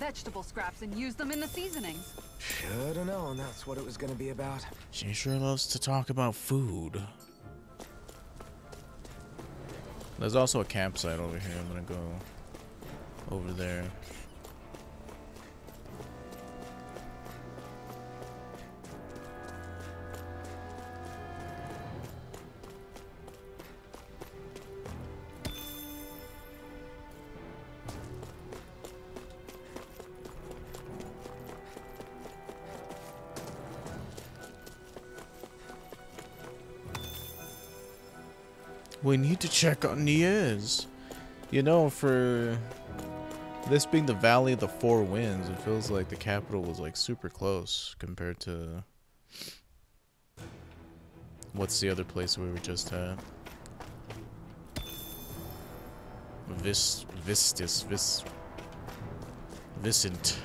vegetable scraps and use them in the seasonings. Should have known that's what it was going to be about. She sure loves to talk about food. There's also a campsite over here. I'm gonna go over there. We need to check on Niez. You know, for this being the Valley of the Four Winds, it feels like the capital was like super close compared to what's the other place we were just at? Vis Vistis Vis Vicent.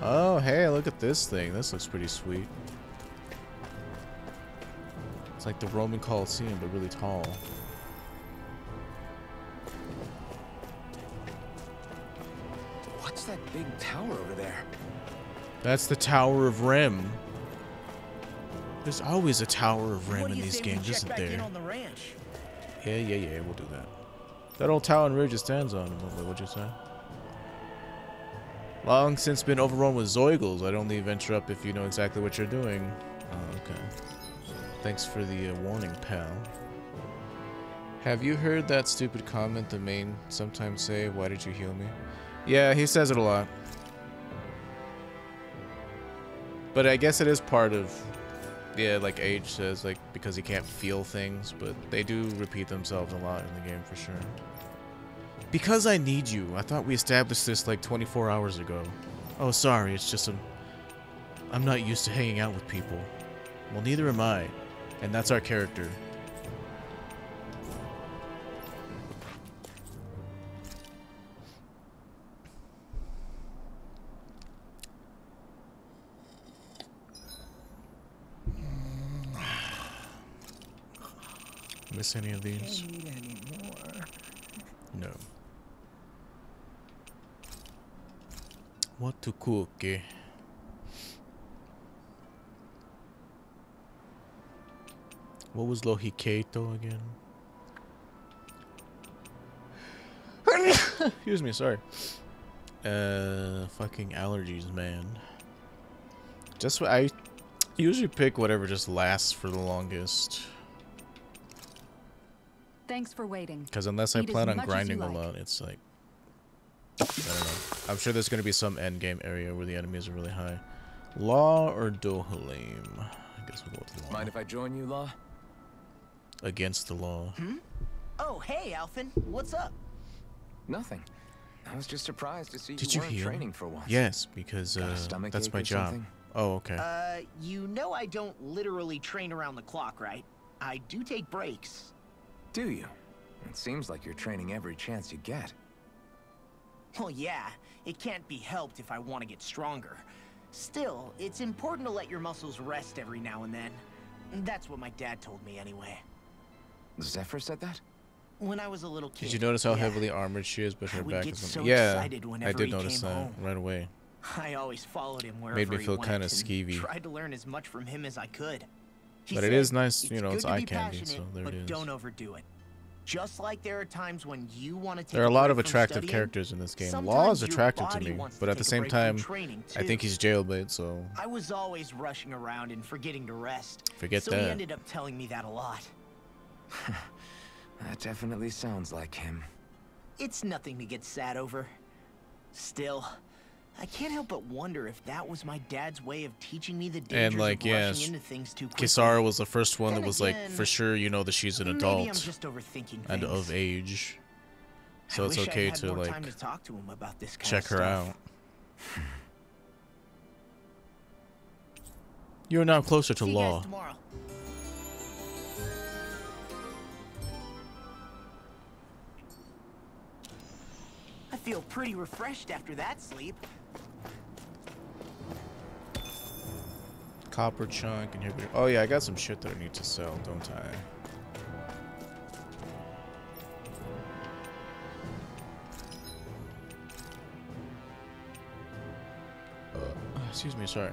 Oh, hey, look at this thing. This looks pretty sweet. It's like the Roman Colosseum, but really tall. What's that big tower over there? That's the Tower of Rem. There's always a Tower of Rem in these games, isn't there? on the ranch? Yeah, yeah, yeah, we'll do that. That old tower and ridge it stands on. What'd you say? Long since been overrun with Zeugles. I'd only venture up if you know exactly what you're doing. Oh, okay. Thanks for the uh, warning, pal. Have you heard that stupid comment the main sometimes say, why did you heal me? Yeah, he says it a lot. But I guess it is part of, yeah, like Age says, like, because he can't feel things, but they do repeat themselves a lot in the game for sure. Because I need you. I thought we established this like 24 hours ago. Oh, sorry, it's just I'm, I'm not used to hanging out with people. Well, neither am I. And that's our character. Miss any of these? Need any more? No. What to cook? eh? What was Lohiketo again? Excuse me, sorry. Uh, fucking allergies, man. Just what I usually pick whatever just lasts for the longest. Thanks for waiting. Because unless I Eat as plan on much as you grinding a lot, it's like I don't know. I'm sure there's gonna be some end game area where the enemies are really high. Law or Dohalim? I guess we'll go with law. Mind if I join you, Law? Against the law. Oh, hey, Alphen. What's up? Nothing. I was just surprised to see Did you you weren't training for once. Yes, because uh, that's my job. something? Oh, okay. Uh, you know I don't literally train around the clock, right? I do take breaks. Do you? It seems like you're training every chance you get. Well, yeah, it can't be helped if I want to get stronger. Still, it's important to let your muscles rest every now and then. That's what my dad told me anyway. Zephyr said that? When I was a little kid. Did you notice how yeah, heavily armored she is, but I her back get is so yeah. I did notice that home. right away. I always followed him wherever Made me feel kinda and skeevy. Tried to learn as much from him as I could. He But it said, is nice, you know, good it's to eye candy, so there but it is. don't overdo it. Just like there are times when you want to take There are a lot of attractive studying, characters in this game. Law is attractive to me, but to at the same time, I think too. he's jailbait, so I was always rushing around and forgetting to rest. Forget so that. he ended up telling me that a lot. That definitely sounds like him. It's nothing to get sad over. Still, I can't help but wonder if that was my dad's way of teaching me the dangers and like of yeah, rushing sh- into things too quickly. Kisara was the first one that Then was like for sure you know that she's an Maybe I'm adult just overthinking and of age, I so it's okay to like time to talk to him about this kind check of her out. You're now closer to See you guys law. feel pretty refreshed after that sleep. Copper chunk, inhibitor. Oh yeah, I got some shit that I need to sell, don't I? Uh, excuse me, sorry.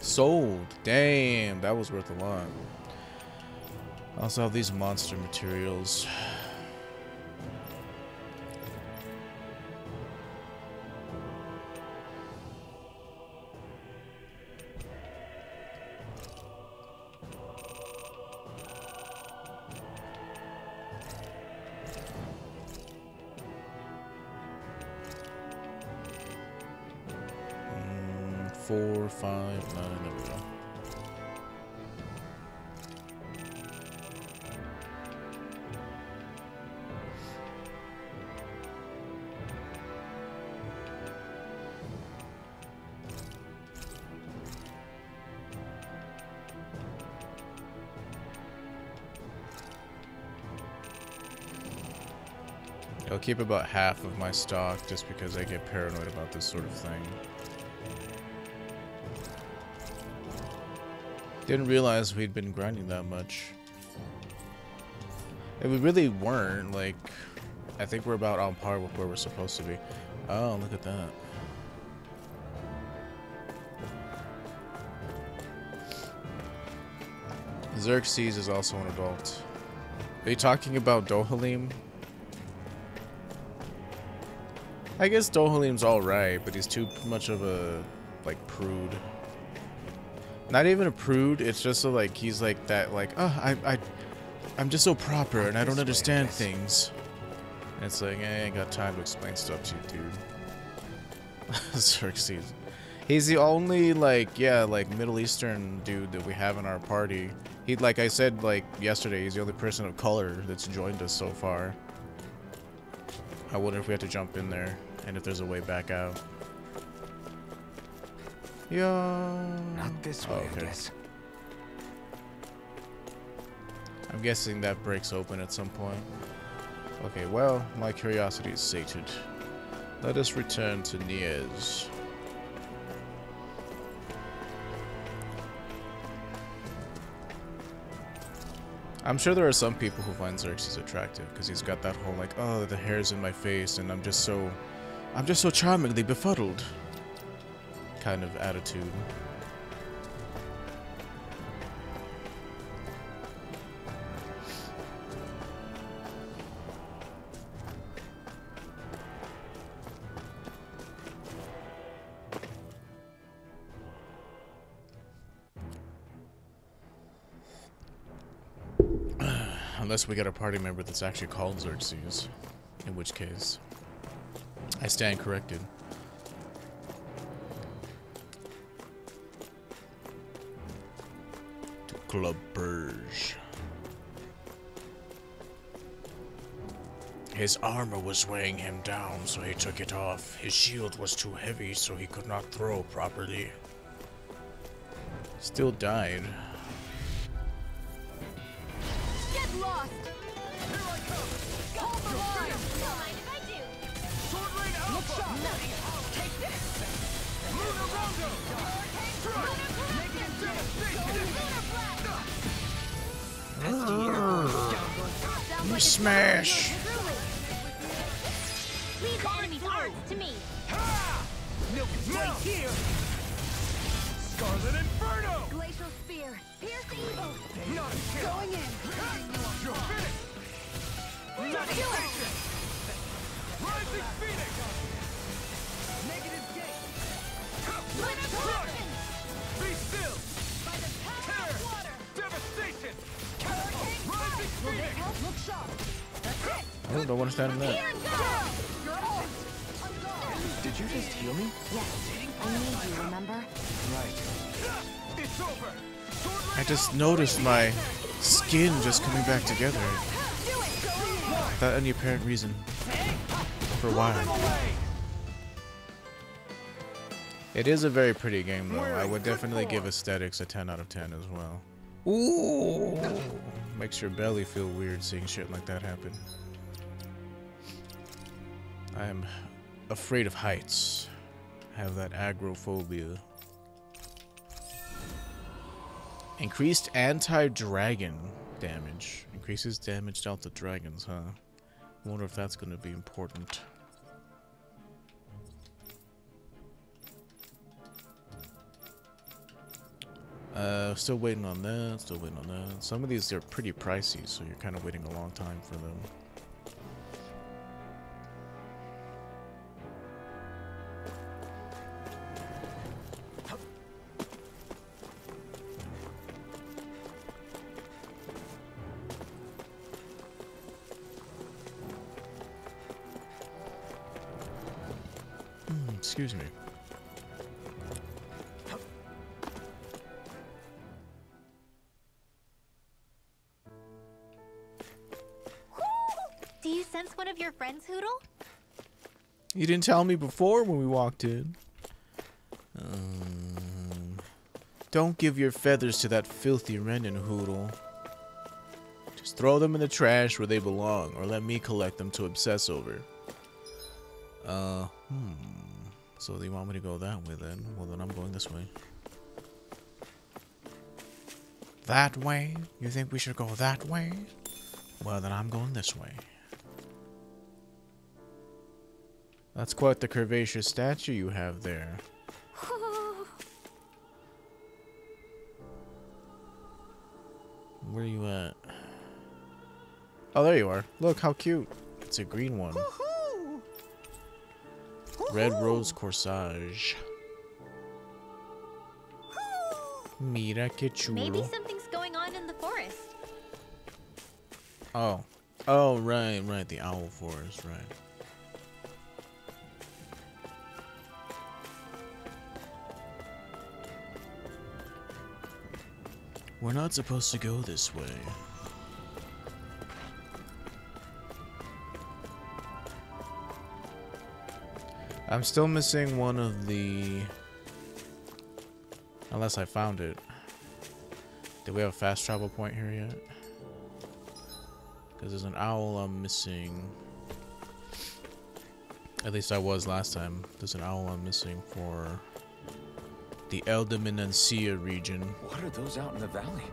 Sold. Damn, that was worth a lot. I also have these monster materials. I'll keep about half of my stock just because I get paranoid about this sort of thing. Didn't realize we'd been grinding that much. And we really weren't, like, I think we're about on par with where we're supposed to be. Oh, look at that. Xerxes is also an adult. Are you talking about Dohalim? I guess Dohalim's alright, but he's too much of a, like, prude. Not even a prude, it's just a, like, he's like that, like, oh, I, I, I'm just so proper and I don't understand things. And it's like, I ain't got time to explain stuff to you, dude. Xerxes. He's the only, like, yeah, like, Middle Eastern dude that we have in our party. He, like I said, like, yesterday, he's the only person of color that's joined us so far. I wonder if we have to jump in there and if there's a way back out. Yeah. Not this Oh, way, okay. I guess. I'm guessing that breaks open at some point. Okay, well, my curiosity is sated. Let us return to Niez. I'm sure there are some people who find Xerxes attractive because he's got that whole like, oh, the hair's in my face and I'm just so, I'm just so charmingly befuddled kind of attitude. Unless we get a party member that's actually called Xerxes. In which case, I stand corrected. To Club Burge. His armor was weighing him down, so he took it off. His shield was too heavy, so he could not throw properly. Still died. Look sharp! You smash! Leave the enemy's arms to me. Milk is right here. Scarlet Inferno. Glacial Spear! Pierce the evil! Not a kill. Going in! You're finished. Annihilation. Rising Phoenix. Be still. Terror. Devastation. Rising Phoenix. Look sharp! That's it! I don't understand that. Here it goes. You're on! On guard! Did you just heal me? Yes, I need you, remember? Right. It's over. I just noticed my skin just coming back together Do it! Going in! without any apparent reason. For a while. away. It is a very pretty game though. I would definitely give aesthetics a 10 out of 10 as well. Ooh! Makes your belly feel weird seeing shit like that happen. I am afraid of heights. Have that agrophobia. Increased anti-dragon damage. Increases damage dealt to dragons, huh? Wonder if that's gonna be important. Uh, still waiting on that. Still waiting on that. Some of these are pretty pricey, so you're kind of waiting a long time for them. One of your friends, Hootle? You didn't tell me before when we walked in. Um, don't give your feathers to that filthy Renan Hootle. Just throw them in the trash where they belong, or let me collect them to obsess over. Uh, hmm. So you want me to go that way then? Well, then I'm going this way. That way? You think we should go that way? Well, then I'm going this way. That's quite the curvaceous statue you have there. Where are you at? Oh, there you are. Look how cute. It's a green one. Red rose corsage. Mira que chulo. Maybe something's going on in the forest. Oh. Oh, right, right. The owl forest, right. We're not supposed to go this way. I'm still missing one of the... Unless I found it. Do we have a fast travel point here yet? Because there's an owl I'm missing. At least I was last time. There's an owl I'm missing for the Elde Menancia region. What are those out in the valley?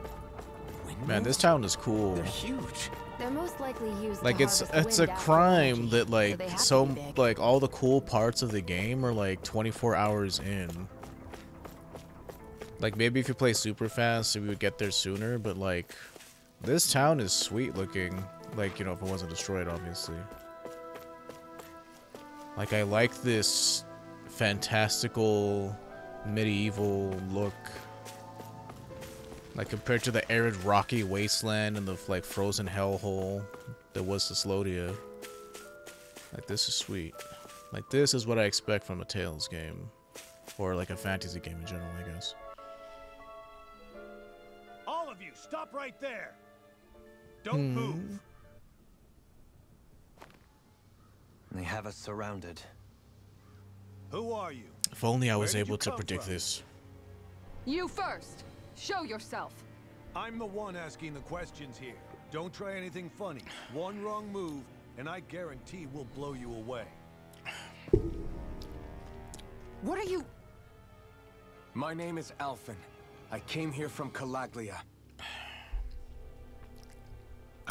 Man, this town is cool. They're huge. They're most likely used Like it's it's a crime that like they have to so like all the cool parts of the game are like 24 hours in. Like maybe if you play super fast, we would get there sooner. But like, this town is sweet looking. Like you know, if it wasn't destroyed, obviously. Like I like this fantastical medieval look. Like compared to the arid rocky wasteland and the like frozen hellhole that was Cyslodia. Like this is sweet. Like this is what I expect from a Tales game. Or like a fantasy game in general, I guess. All of you, stop right there. Don't hmm. move. They have us surrounded. Who are you? If only I was Where did you able to predict from? this. You first. Show yourself. I'm the one asking the questions here. Don't try anything funny. One wrong move, and I guarantee we'll blow you away. What are you... My name is Alphen. I came here from Calaglia.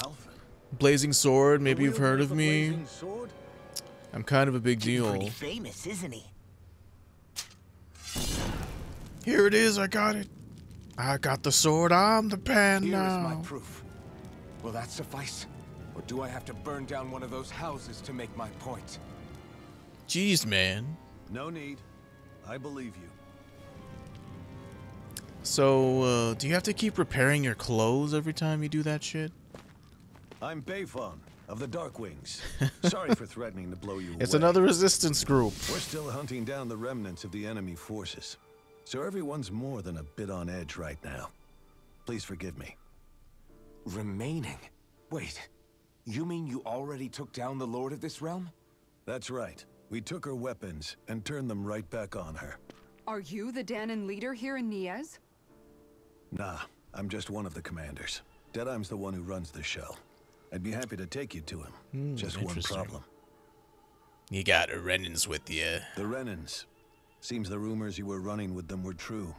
Alpha. Blazing Sword, maybe you've heard of me. Sword? I'm kind of a big He's deal. pretty famous, isn't he? Here it is, I got it. I got the sword, I'm the pan now. Here is my proof. Will that suffice? Or do I have to burn down one of those houses to make my point? Jeez, man. No need. I believe you. So, uh, do you have to keep repairing your clothes every time you do that shit? I'm Bayfon of the Darkwings. Sorry for threatening to blow you It's away. another resistance group. We're still hunting down the remnants of the enemy forces. So everyone's more than a bit on edge right now. Please forgive me. Remaining? Wait, you mean you already took down the Lord of this realm? That's right. We took her weapons and turned them right back on her. Are you the Dahnan leader here in Niez? Nah, I'm just one of the commanders. Deadeye's the one who runs the show. I'd be happy to take you to him. Hmm, just one problem. You got a Renans with you. The Renans. Seems the rumors you were running with them were true.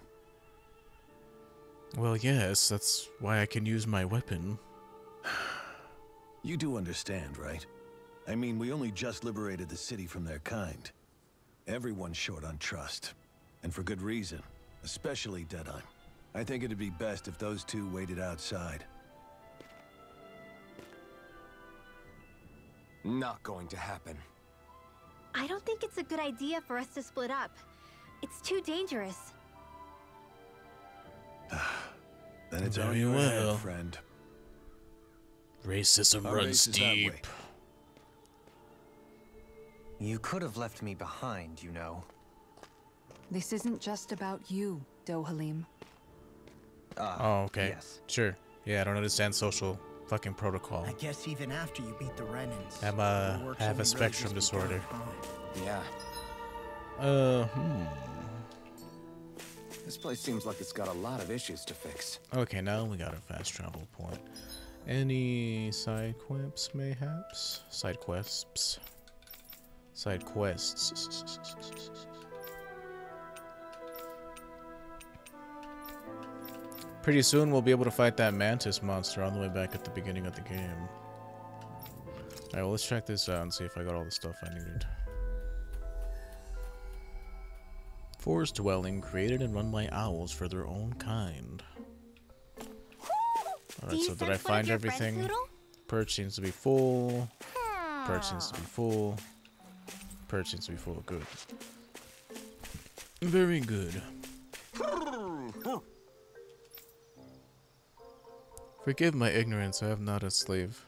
Well, yes, that's why I can use my weapon. You do understand, right? I mean, we only just liberated the city from their kind. Everyone's short on trust. And for good reason. Especially Deadeye. I think it'd be best if those two waited outside. Not going to happen. I don't think it's a good idea for us to split up. It's too dangerous. Then it's Very on your well. head, friend. Racism Our runs race deep. You could have left me behind, you know. This isn't just about you, Dohalim. Ah, Oh, okay. Yes. Sure. Yeah, I don't understand social fucking protocol. I guess even after you beat the Renans, I'm, uh, I have a only really spectrum disorder. Yeah. Uh, hmm. This place seems like it's got a lot of issues to fix. Okay, now we got a fast travel point. Any side quests, mayhaps? Side quests. Side quests. Pretty soon we'll be able to fight that mantis monster on the way back at the beginning of the game. Alright, well let's check this out and see if I got all the stuff I needed. Forest dwelling created and run by owls for their own kind. Alright, so did I sense one of find everything? Perch seems to be full. Perch seems to be full. Perch seems to be full. Good. Very good. Forgive my ignorance. I have not a slave.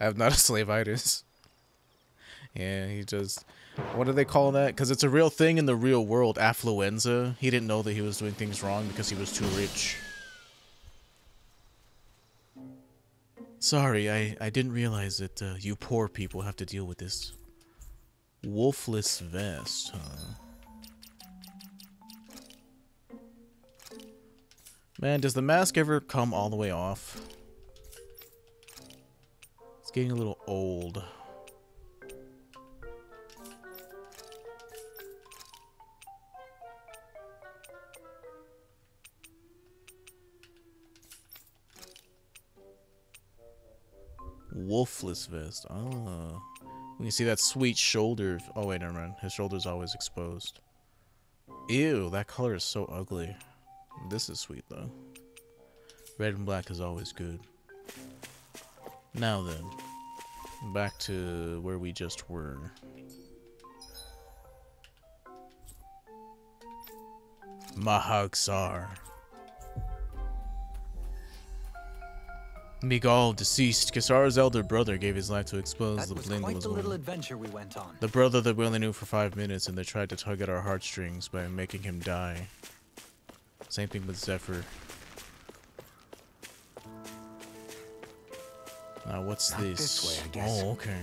I have not a slavitis. Yeah, he just. What do they call that? Because it's a real thing in the real world. Affluenza. He didn't know that he was doing things wrong because he was too rich. Sorry, I, I didn't realize that uh, you poor people have to deal with this wolfless vest, huh? Man, does the mask ever come all the way off? It's getting a little old. Wolfless vest. Oh. When you see that sweet shoulder. Oh, wait, never mind. His shoulder's always exposed. Ew, that color is so ugly. This is sweet, though. Red and black is always good. Now then. Back to where we just were. Mahag Saar. Miguel, deceased, Kisara's elder brother, gave his life to expose That the was bling quite was the little adventure we went on. The brother that we only knew for five minutes, and they tried to tug at our heartstrings by making him die. Same thing with Zephyr. Now what's Not this? this way. Oh, okay.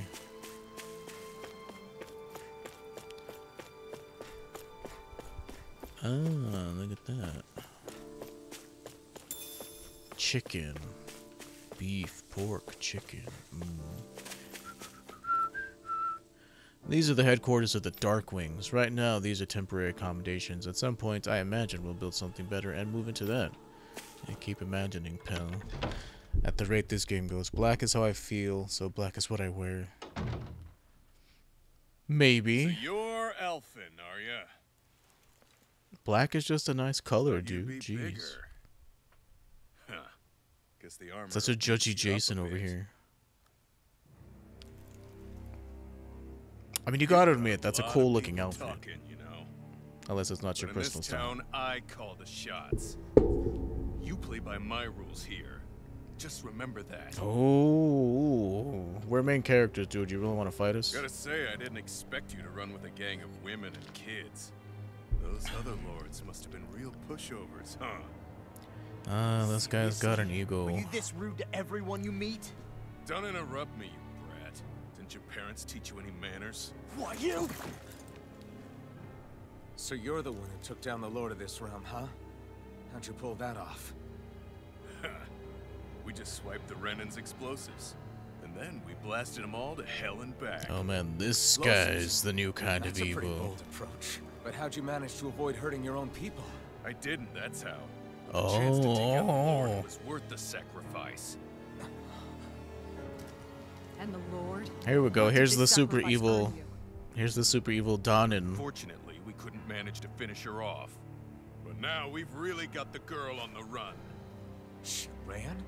Ah, look at that. Chicken. Beef, pork, chicken. Mm. These are the headquarters of the Darkwings. Right now, these are temporary accommodations. At some point, I imagine we'll build something better and move into that. And keep imagining, pal. At the rate this game goes, black is how I feel, so black is what I wear. Maybe. You're Alphen, are ya? Black is just a nice color, dude. Jeez. bigger. Guess the armor. Such a judgy fixed you up a Jason over here. I mean, you gotta admit, that's a cool looking outfit. Talking, you know. Unless it's not your But in personal this style. town, I call the shots. You play by my rules here. Just remember that. Oh, we're main characters, dude. You really want to fight us? Gotta say, I didn't expect you to run with a gang of women and kids. Those other lords must have been real pushovers, huh? Ah, this guy's got an ego. Are you this rude to everyone you meet? Don't interrupt me, you brat. Didn't your parents teach you any manners? What, you? So you're the one who took down the lord of this realm, huh? How'd you pull that off? We just swiped the Renan's explosives. And then we blasted them all to hell and back. Oh man, this guy's the new kind That's of a pretty bold approach. But how'd you manage to avoid hurting your own people? I didn't, that's how. But the chance to take out Oh. Lord was worth the sacrifice. And the Lord? Here we go. Here's the super evil. Here's the super evil Donin. Fortunately, we couldn't manage to finish her off. But now we've really got the girl on the run. She ran?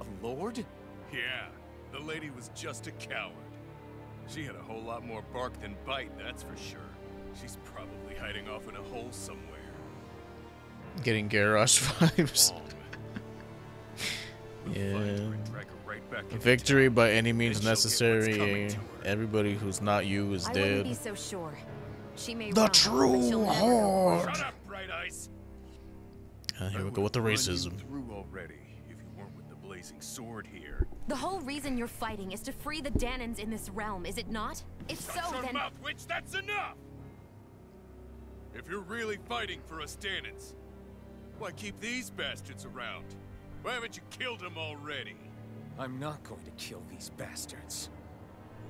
A lord? Yeah, the lady was just a coward. She had a whole lot more bark than bite, that's for sure. She's probably hiding off in a hole somewhere. Getting Garrosh vibes. Yeah. Find her and drag her right back into Victory by any means And she'll get what's coming necessary. Everybody who's not you is I wouldn't be dead. so sure. She may The run, true she'll never go horde. Shut up, Eyes! Uh, here we go with the would've run you racism. through already if you weren't with the sword here. The whole reason you're fighting is to free the Dahnans in this realm, is it not? If so, Shut your then mouth, witch! That's enough! If you're really fighting for us Dahnans, why keep these bastards around? Why haven't you killed them already? I'm not going to kill these bastards.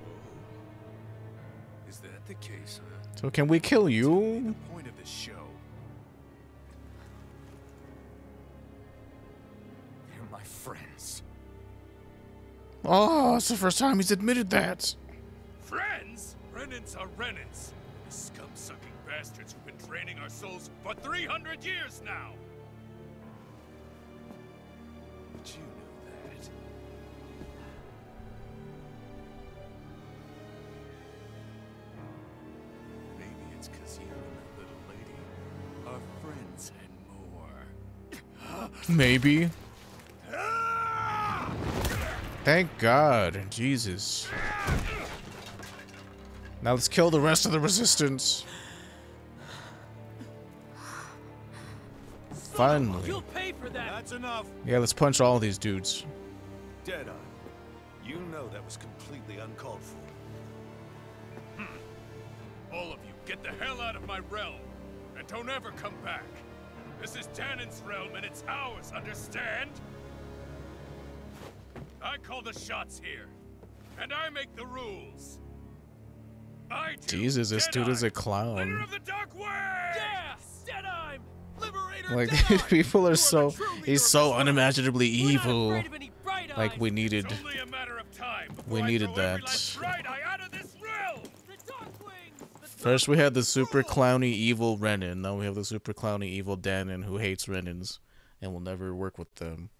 Oh. Is that the case, huh? So can we kill you? The point of this show. They're my friends. Oh, it's the first time he's admitted that. Friends? Renans are Renans. The scum-sucking bastards who've been draining our souls for 300 years now! Maybe. Thank God. Jesus. Now let's kill the rest of the resistance. Finally. That's enough. Yeah, let's punch all these dudes. Deadeye. You know that was completely uncalled for. Hmm. All of you, get the hell out of my realm! And don't ever come back! This is Tannin's realm and it's ours, understand? I call the shots here. And I make the rules. I do. Jesus, this dude is a Leader clown. of the Dark Way! Yeah! Deadeye! Liberator Like Deadeye! people are You so the true leader he's so unimaginably evil. afraid of any bright Like we needed It's only a matter of time we needed that. last bright eye out of this realm! The Darkwing! The First we had the super clowny evil Renan. Now we have the super clowny evil Dahnan who hates Renans and will never work with them.